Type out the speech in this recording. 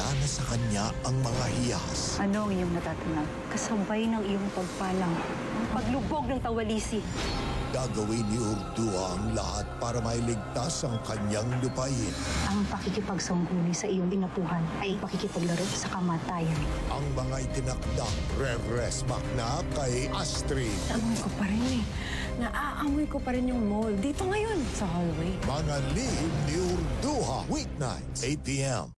wala na sa kanya ang mga hiyas. Ano ang iyong natatanaw? Kasabay ng iyong pagpalang. Ang paglubog ng tawalisi. Gagawin ni Urdua ang lahat para mailigtas ang kanyang lupain. Ang pakikipagsangguni sa iyong inapuhan ay pakikipaglaro sa kamatayan. Ang mga itinakdang re-resmack na kay Astrid. Amoy ko pa rin eh. Naaamoy ko pa rin yung mall. Dito ngayon, sa hallway. Mga lihim ni Urduha. Weeknights, 8 p.m.